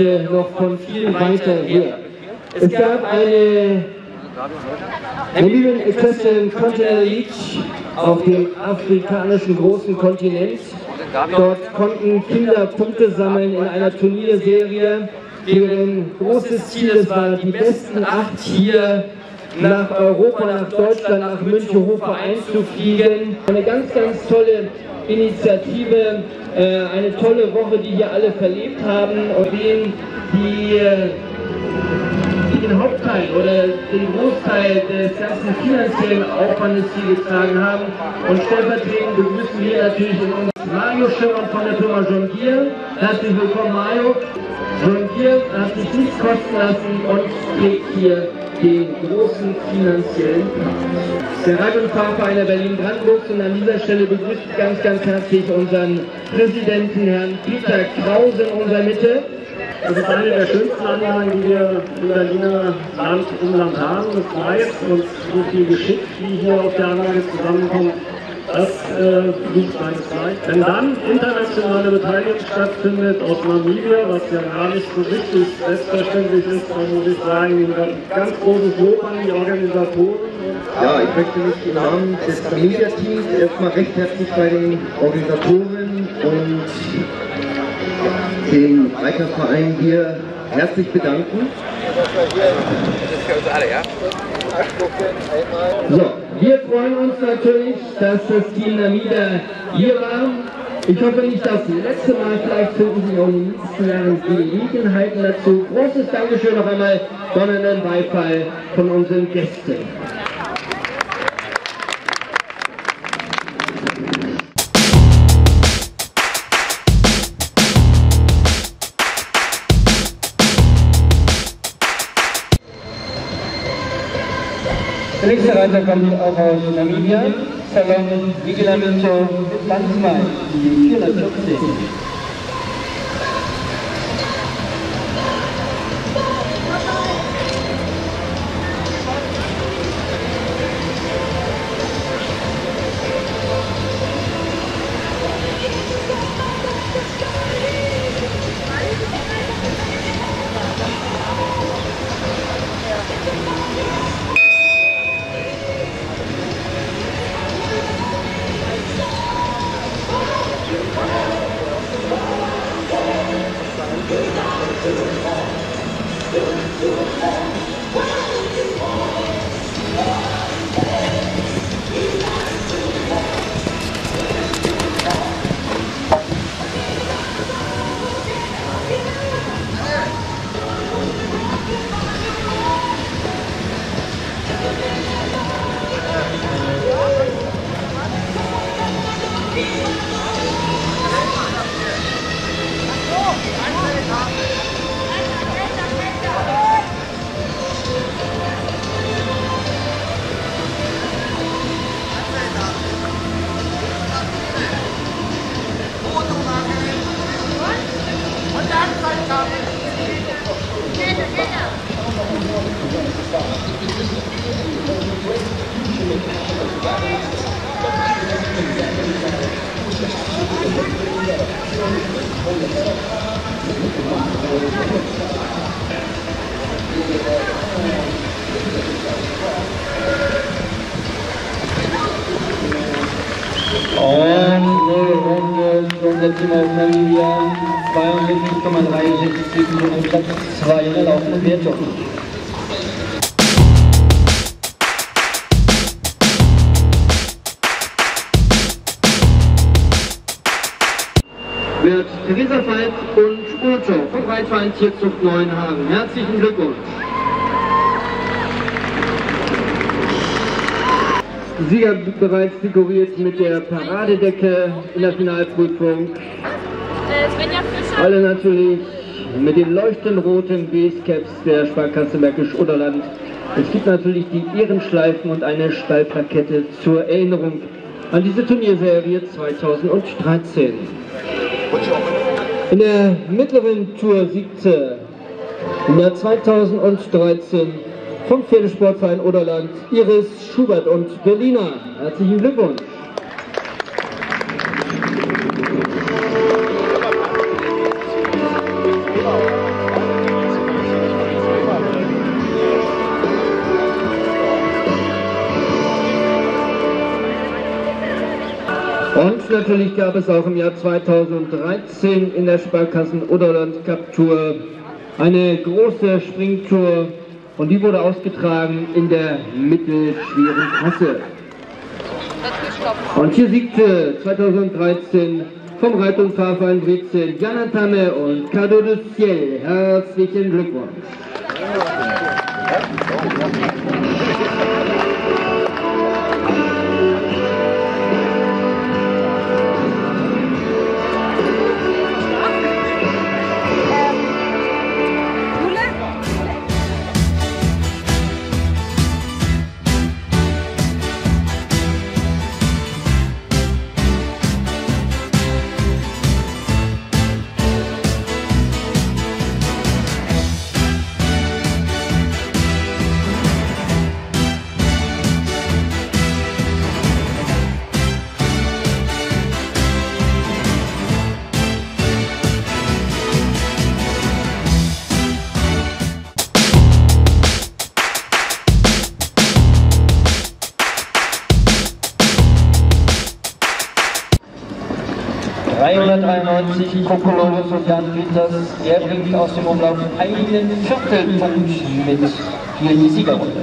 Gäste noch von viel weiter her. Es gab eine Namibien Continental League auf dem afrikanischen großen Kontinent. Dort konnten Kinder Punkte sammeln in einer Turnierserie, deren großes Ziel es war, die besten acht hier nach Europa, nach Deutschland, nach München-Hofer einzufliegen. Eine ganz, ganz tolle Initiative, äh, eine tolle Woche, die wir alle verlebt haben und denen, die äh, den Hauptteil oder den Großteil des ganzen finanziellen Aufwandes hier getragen haben. Und stellvertretend begrüßen wir natürlich in uns Mario Schirmer von der Firma John Deere. Herzlich willkommen, Mario. John Deere hat sich nichts kosten lassen und trägt hier den großen finanziellen Part. Der Rad- und Fahrverein der Berlin-Brandenburg und an dieser Stelle begrüßt ganz, ganz herzlich unseren Präsidenten, Herrn Peter Krause in unserer Mitte. Das ist eine der schönsten Anlagen, die wir im Berliner Land, Umland haben. Das Weiß und so viel Geschick, wie hier auf der Anlage zusammenkommt, das äh, sucht seinesgleichen. Wenn dann internationale Beteiligung stattfindet aus Namibia, was ja gar nicht so richtig selbstverständlich ist, dann muss ich sagen, ein ganz großes Lob an die Organisatoren. Ja, ich möchte mich im Namen des Namibia-Teams erstmal recht herzlich bei den Organisatoren und dem Reiterverein hier herzlich bedanken. So, wir freuen uns natürlich, dass das Team Namibia hier war. Ich hoffe nicht das letzte Mal, vielleicht finden Sie auch in den nächsten Jahren Gelegenheiten dazu. Großes Dankeschön noch einmal, donnernden Beifall von unseren Gästen. Der nächste Reiter kommt auch aus Namibia, Salon Vigilamento Banzmai, die Und null Runde für unser Team aus Namibia. 42,36 Sekunden auf Platz 2 in der laufenden Wertung. Wird Theresa Falk und Spurto vom Reitverein Tierzucht Neuenhagen. Herzlichen Glückwunsch. Sieger bereits figuriert mit der Paradedecke in der Finalprüfung. Fischer. Alle natürlich mit den leuchtend roten Basecaps der Sparkasse Märkisch Oderland. Es gibt natürlich die Ehrenschleifen und eine Stallplakette zur Erinnerung an diese Turnierserie 2013. In der mittleren Tour siegte im Jahr 2013 vom Pferdesportverein Oderland, Iris Schubert und Berliner. Herzlichen Glückwunsch. Und natürlich gab es auch im Jahr 2013 in der Sparkassen Oderland Cup Tour eine große Springtour und die wurde ausgetragen in der mittelschweren Klasse. Und hier siegte 2013 vom Reit- und Fahrverein Brezel Janatame und Cadeau de Ciel. Herzlichen Glückwunsch. Kokolores und Jan Peters, er bringt aus dem Umlauf einen Viertelpunkt mit hier in die Siegerrunde.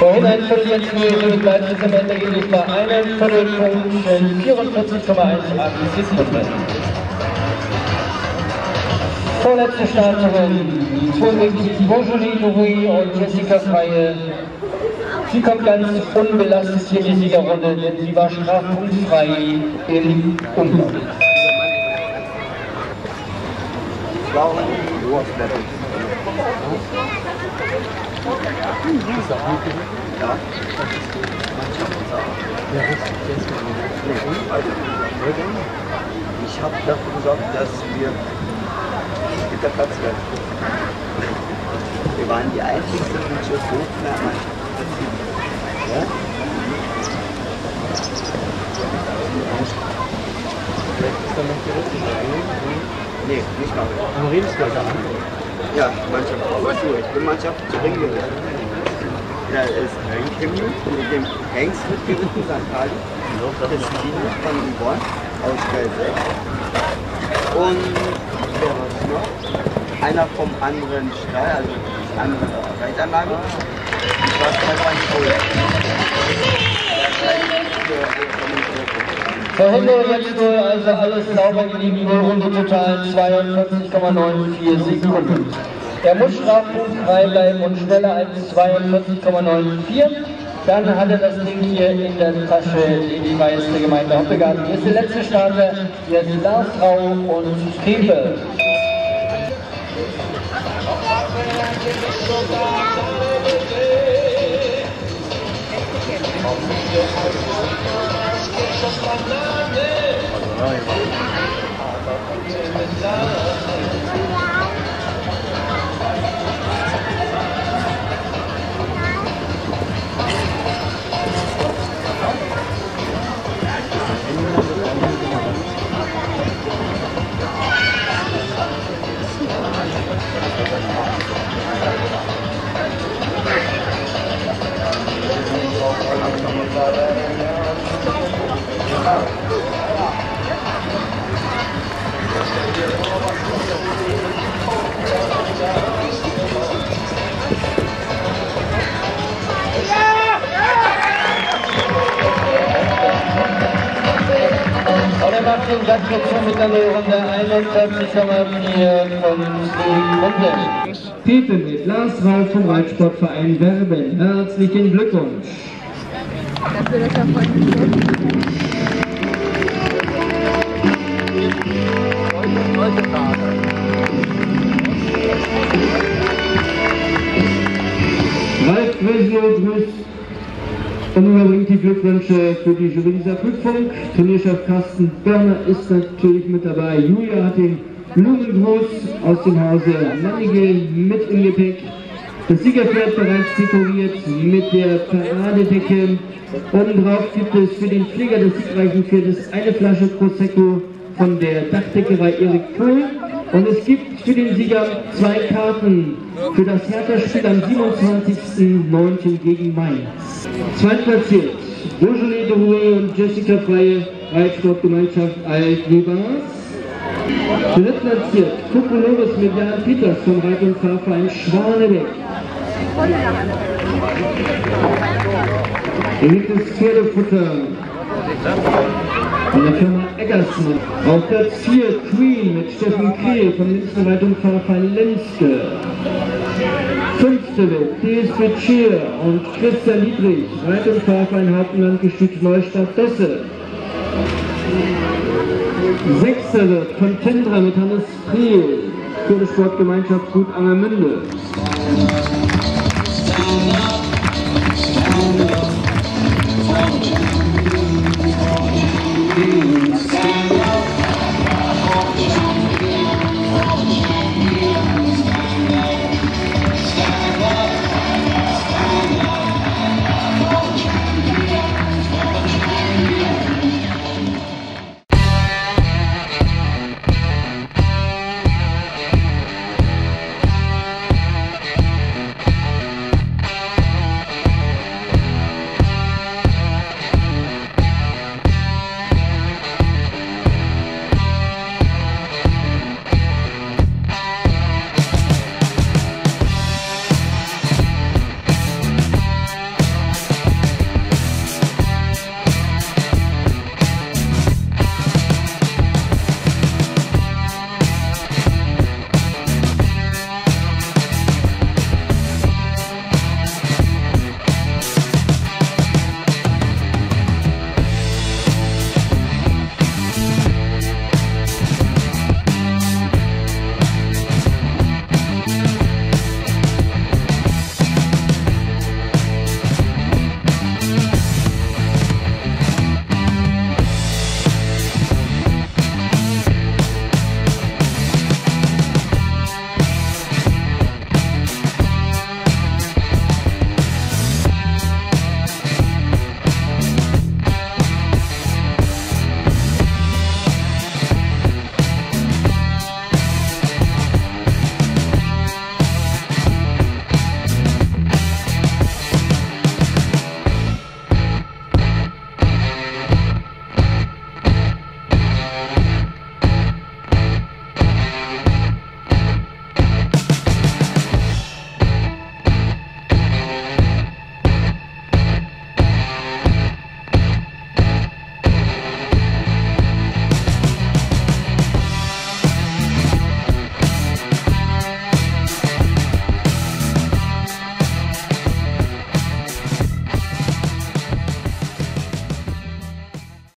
Vorhin ein bleibt es am Ende geht bei einem Viertelpunkt 44,18 Sekunden. Vorletzte Starterin, Torwegsieg Beaujolais Louis und Jessica Freie. Sie kommt ganz unbelastet hier in die Siegerrunde, denn sie war strafpunktfrei im Umlauf. Ich habe dafür gesorgt, dass wir mit der Platz werden. Wir waren die einzigste Funktionshochklammer. Ja? Nee, nicht mal. Am Redensberger Ja, Mannschaft. Aber so, ich bin Mannschaft zu Ring gewesen. Da ist Hengst mit dem Hengst mitgeritten, St. Pauli. Christine von Yvonne aus Gelseck. Und wer war es noch? Einer vom anderen Stall, also die andere Reitanlage. Ich war bei Herr Hunde jetzt äh, also alles sauber geblieben, die Runde total 42,94 Sekunden. Er muss strafpunktfrei bleiben und schneller als 42,94. Dann hat er das Ding hier in der Tasche in die meiste Gemeinde Hoppegarten. Hier ist der letzte Starter, jetzt Lars Rau und Pepe. Thank Fernández. Jetzt mit der Runde 41 hier vom Runde. Pepe mit Lars Ralf vom Reitsportverein Werben. Herzlichen Glückwunsch. Dafür, dass er Ralf Weslow und überbringt die Glückwünsche für die Jury Prüfung. Turnierchef Carsten Börner ist natürlich mit dabei. Julia hat den Blumengruß aus dem Hause Mannigel mit im Gepäck. Das Siegerpferd bereits dekoriert mit der Paradedecke. Obendrauf gibt es für den Pfleger des siegreichen Pferdes eine Flasche Prosecco von der Dachdeckerei Erik Kohl. Und es gibt für den Sieger zwei Karten für das Hertha-Spiel am 27.09. gegen Mainz. Zweitplatziert Beaujolais de Rouet und Jessica Freie, Reitsportgemeinschaft Alt-Libas. Drittplatziert Kokolores mit Jan Peters vom Reit- und Fahrverein Schwanebeck. Hier gibt es Pferdefutter von der Firma Eggersmann. Auf Platz 4 Queen mit Steffen Kehl Reit- und Fahrverein Lenske. Fünfte DSV Cheer und Christian Liebrig, Reit- und Fahrverein Hauptlandgestüt Neustadt Dosse. Sechster wird Contendra mit Hannes Priel, Pferdesportgemeinschaft Gut Angermünde.